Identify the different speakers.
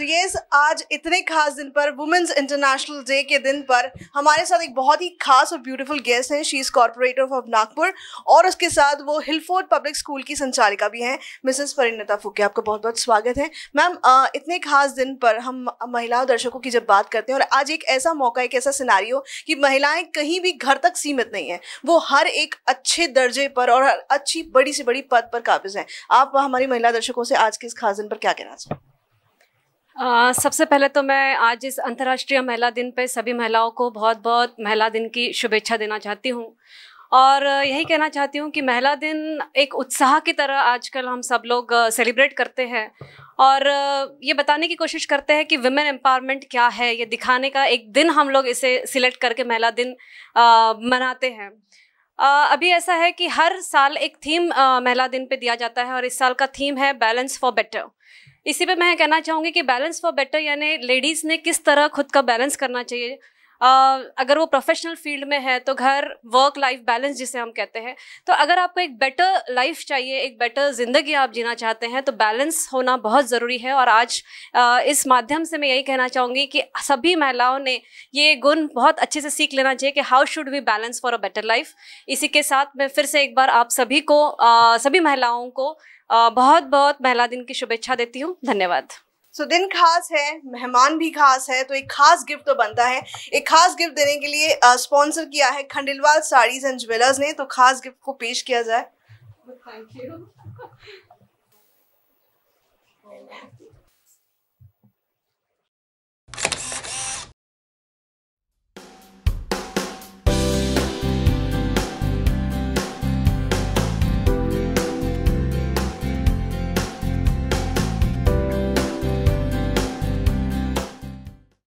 Speaker 1: आज इतने खास दिन पर वुमेन्स इंटरनेशनल डे के दिन पर हमारे साथ एक बहुत ही खास और ब्यूटीफुल गेस्ट हैं। She is corporator of Nagpur और उसके साथ वो हिलफोर्ड पब्लिक स्कूल की संचालिका भी हैं मिसेस परिणता फुके आपका बहुत बहुत स्वागत है। मैम इतने खास दिन पर हम महिला दर्शकों की जब बात करते हैं और आज एक ऐसा मौका, एक ऐसा सिनारियो कि महिलाएँ कहीं भी घर तक सीमित नहीं है। वो हर एक अच्छे दर्जे पर और अच्छी बड़ी से बड़ी पद पर काबिज हैं। आप हमारी महिला दर्शकों से आज के इस खास दिन पर क्या कहना चाहें?
Speaker 2: आ, सबसे पहले तो मैं आज इस अंतर्राष्ट्रीय महिला दिन पे सभी महिलाओं को बहुत बहुत महिला दिन की शुभेच्छा देना चाहती हूँ। और यही कहना चाहती हूँ कि महिला दिन एक उत्साह की तरह आजकल हम सब लोग सेलिब्रेट करते हैं। और ये बताने की कोशिश करते हैं कि वुमेन एम्पावरमेंट क्या है? ये दिखाने का एक दिन हम लोग इसे सिलेक्ट करके महिला दिन मनाते हैं। अभी ऐसा है कि हर साल एक थीम महिला दिन पे दिया जाता है और इस साल का थीम है बैलेंस फॉर बेटर इसी पे मैं कहना चाहूँगी कि बैलेंस फॉर बेटर यानी लेडीज़ ने किस तरह खुद का बैलेंस करना चाहिए। अगर वो प्रोफेशनल फ़ील्ड में है तो घर वर्क लाइफ बैलेंस जिसे हम कहते हैं तो अगर आपको एक बेटर लाइफ चाहिए, एक बेटर ज़िंदगी आप जीना चाहते हैं तो बैलेंस होना बहुत ज़रूरी है। और आज इस माध्यम से मैं यही कहना चाहूँगी कि सभी महिलाओं ने ये गुण बहुत अच्छे से सीख लेना चाहिए कि how should we balance for a better life इसी के साथ मैं फिर से एक बार आप सभी को सभी महिलाओं को बहुत बहुत महिला दिन की शुभेच्छा देती हूँ। धन्यवाद।
Speaker 1: सो so, दिन खास है मेहमान भी खास है तो एक खास गिफ्ट तो बनता है एक खास गिफ्ट देने के लिए स्पॉन्सर किया है खंडिलवाल साड़ीज एंड ज्वेलर्स ने तो खास गिफ्ट को पेश किया जाए थैंक यू